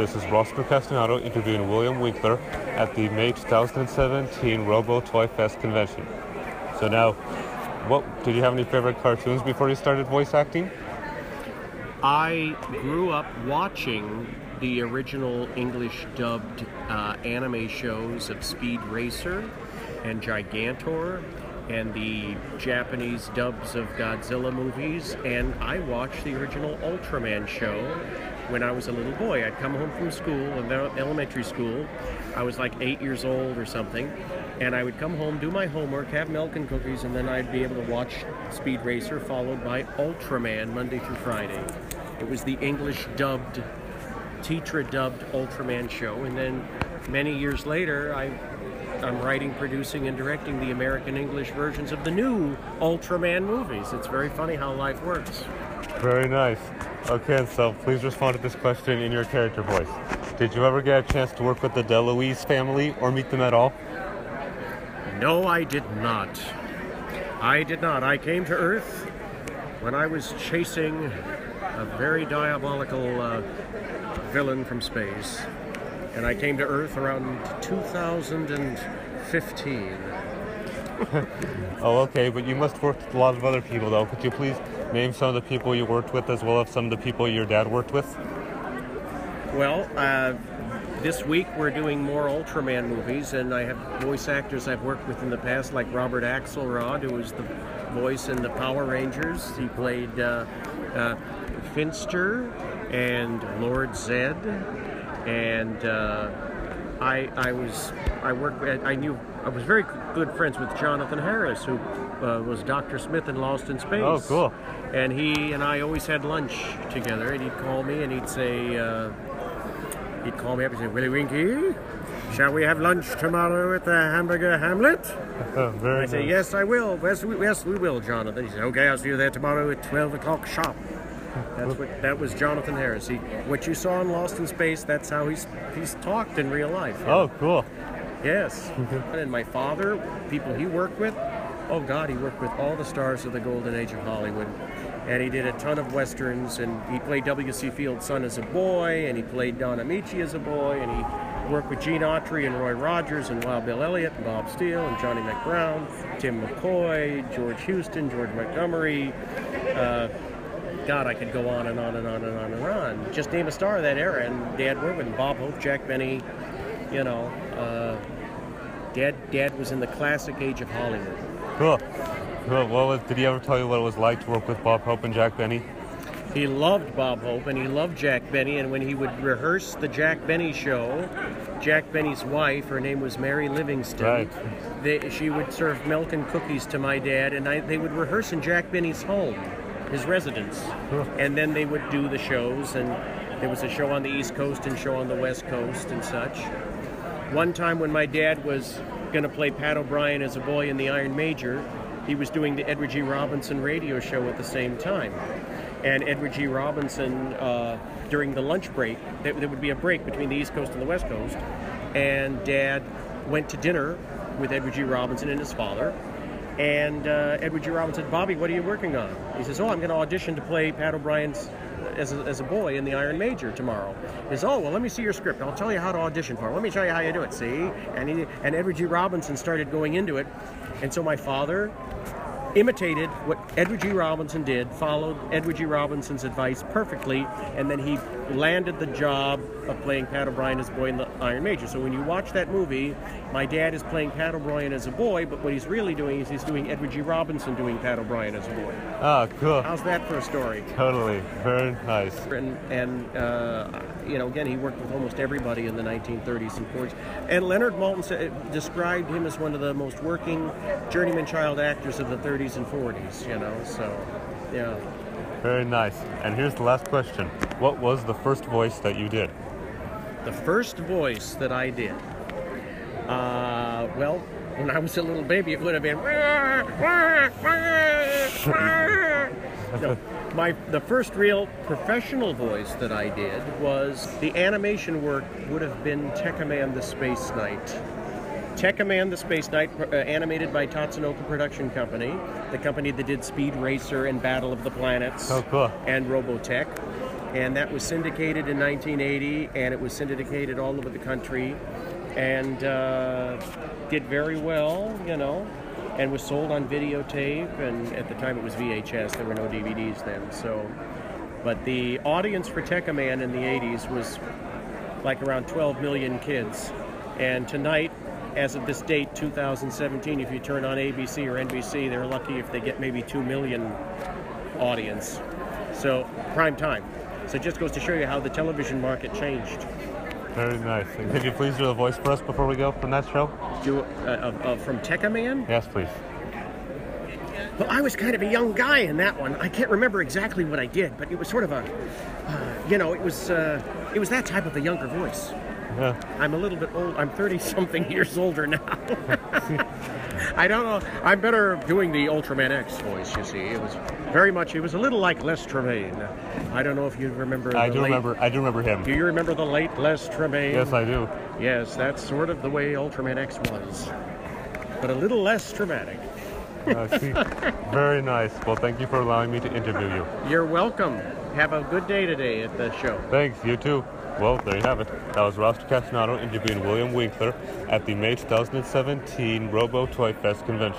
This is Ross Procrastinato interviewing William Winckler at the May 2017 Robo Toy Fest convention. So now, what did you have any favorite cartoons before you started voice acting? I grew up watching the original English dubbed uh, anime shows of Speed Racer and Gigantor and the Japanese dubs of Godzilla movies, and I watched the original Ultraman show when I was a little boy. I'd come home from school, elementary school. I was like eight years old or something, and I would come home, do my homework, have milk and cookies, and then I'd be able to watch Speed Racer followed by Ultraman Monday through Friday. It was the English dubbed, teacher dubbed Ultraman show, and then many years later, I I'm writing, producing, and directing the American English versions of the new Ultraman movies. It's very funny how life works. Very nice. Okay, so please respond to this question in your character voice. Did you ever get a chance to work with the DeLuise family or meet them at all? No, I did not. I did not. I came to Earth when I was chasing a very diabolical uh, villain from space and I came to Earth around 2015. oh, okay, but you must work with a lot of other people, though. Could you please name some of the people you worked with as well as some of the people your dad worked with? Well, uh, this week we're doing more Ultraman movies, and I have voice actors I've worked with in the past, like Robert Axelrod, who was the voice in the Power Rangers. He played uh, uh, Finster and Lord Zed and uh, I, I was I worked I knew I was very good friends with Jonathan Harris who uh, was Dr. Smith in Lost in Space. Oh, cool! And he and I always had lunch together, and he'd call me and he'd say uh, he'd call me up and say Willie Winky. Shall we have lunch tomorrow at the Hamburger Hamlet? very I nice. say, yes, I will. Yes we, yes, we will, Jonathan. He said, okay, I'll see you there tomorrow at 12 o'clock sharp. That's what that was Jonathan Harris. He, what you saw in Lost in Space, that's how he's he's talked in real life. Oh, cool. Yes. and my father, people he worked with, oh God, he worked with all the stars of the golden age of Hollywood. And he did a ton of westerns, and he played W.C. Field's son as a boy, and he played Don Ameche as a boy, and he worked with Gene Autry and Roy Rogers and Wild Bill Elliott and Bob Steele and Johnny Mack Brown, Tim McCoy, George Houston, George Montgomery. Uh, God, I could go on and on and on and on and on. Just name a star of that era, and Dad worked with Bob Hope, Jack Benny. You know, uh, Dad. Dad was in the classic age of Hollywood. Cool. Cool. What was, did he ever tell you what it was like to work with Bob Hope and Jack Benny? He loved Bob Hope and he loved Jack Benny. And when he would rehearse the Jack Benny show, Jack Benny's wife, her name was Mary Livingstone. Right. They, she would serve milk and cookies to my dad, and I, they would rehearse in Jack Benny's home his residence. And then they would do the shows, and there was a show on the East Coast and show on the West Coast and such. One time when my dad was going to play Pat O'Brien as a boy in the Iron Major, he was doing the Edward G. Robinson radio show at the same time. And Edward G. Robinson, uh, during the lunch break, there, there would be a break between the East Coast and the West Coast, and Dad went to dinner with Edward G. Robinson and his father, and uh, Edward G. Robinson said, Bobby, what are you working on? He says, Oh, I'm going to audition to play Pat O'Brien's as a, as a boy in the Iron Major tomorrow. He says, Oh, well, let me see your script. I'll tell you how to audition for it. Let me show you how you do it, see? And, he, and Edward G. Robinson started going into it. And so my father imitated what Edward G. Robinson did, followed Edward G. Robinson's advice perfectly, and then he landed the job of playing Pat O'Brien as a boy in the Iron Major. So when you watch that movie, my dad is playing Pat O'Brien as a boy, but what he's really doing is he's doing Edward G. Robinson doing Pat O'Brien as a boy. Ah, cool. How's that for a story? Totally. Very nice. And, and uh, you know, again, he worked with almost everybody in the 1930s and 40s. And Leonard Maltin described him as one of the most working journeyman child actors of the 30s and 40s, you know, so, yeah. Very nice. And here's the last question. What was the first voice that you did? The first voice that I did. Uh, well, when I was a little baby, it would have been. no, my the first real professional voice that I did was the animation work would have been Tekkaman the Space Knight. Tekkaman the Space Knight, uh, animated by Tatsunoko Production Company, the company that did Speed Racer and Battle of the Planets Oh, cool. and Robotech. and that was syndicated in 1980, and it was syndicated all over the country, and uh, did very well, you know, and was sold on videotape. And at the time, it was VHS. There were no DVDs then, so. But the audience for Tekkaman in the 80s was like around 12 million kids. And tonight, as of this date, 2017, if you turn on ABC or NBC, they're lucky if they get maybe 2 million audience. So, prime time. So it just goes to show you how the television market changed. Very nice. And could you please do a voice for us before we go from that show? Do, uh, uh, uh, from Tekkaman? Yes, please. Well, I was kind of a young guy in that one. I can't remember exactly what I did, but it was sort of a, uh, you know, it was uh, it was that type of a younger voice. Yeah. I'm a little bit old. I'm 30 something years older now. I don't know. I'm better doing the Ultraman X voice. You see, it was very much. It was a little like Les Tremayne. I don't know if you remember. I do late- remember. I do remember him. Do you remember the late Les Tremayne? Yes, I do. Yes, that's sort of the way Ultraman X was, but a little less dramatic. See, very nice. Well, thank you for allowing me to interview you. You're welcome. Have a good day today at the show. Thanks. You too. Well, there you have it. That was Ross Castanado interviewing William Winckler at the May 2017 Robo Toy Fest convention.